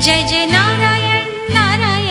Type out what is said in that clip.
Jai Jai Narayana Narayana.